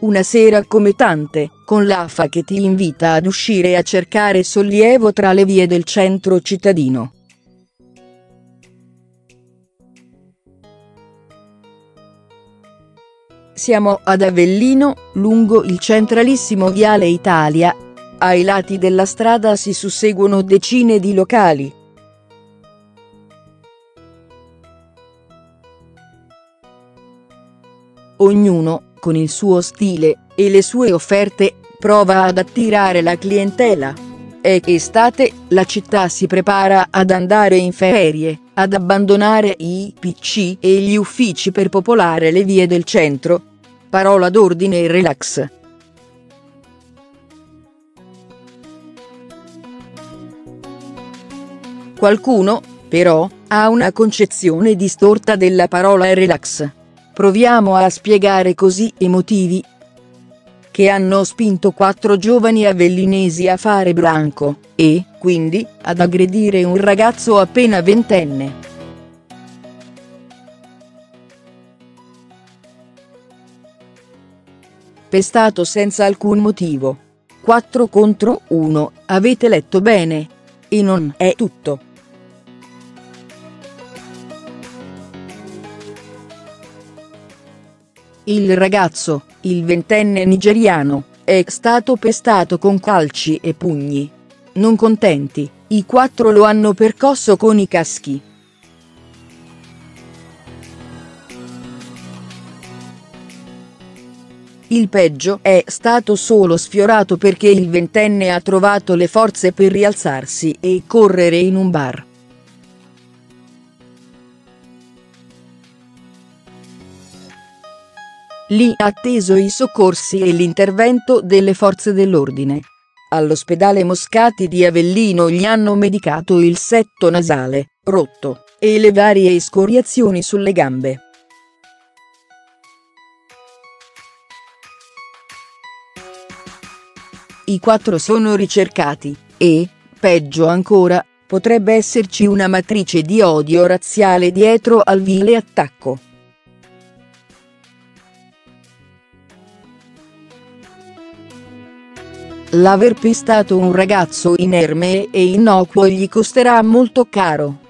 Una sera come tante, con l'AFA che ti invita ad uscire a cercare sollievo tra le vie del centro cittadino. Siamo ad Avellino, lungo il centralissimo viale Italia. Ai lati della strada si susseguono decine di locali. Ognuno, con il suo stile e le sue offerte, prova ad attirare la clientela. È estate, la città si prepara ad andare in ferie, ad abbandonare i PC e gli uffici per popolare le vie del centro. Parola d'ordine e relax. Qualcuno, però, ha una concezione distorta della parola relax. Proviamo a spiegare così i motivi che hanno spinto quattro giovani avellinesi a fare branco, e, quindi, ad aggredire un ragazzo appena ventenne. Pestato senza alcun motivo. 4 contro 1, avete letto bene. E non è tutto. Il ragazzo, il ventenne nigeriano, è stato pestato con calci e pugni. Non contenti, i quattro lo hanno percosso con i caschi. Il peggio è stato solo sfiorato perché il ventenne ha trovato le forze per rialzarsi e correre in un bar. Lì atteso i soccorsi e l'intervento delle forze dell'ordine. All'ospedale Moscati di Avellino gli hanno medicato il setto nasale, rotto, e le varie escoriazioni sulle gambe. I quattro sono ricercati, e, peggio ancora, potrebbe esserci una matrice di odio razziale dietro al vile attacco. L'aver pestato un ragazzo inerme e innocuo gli costerà molto caro.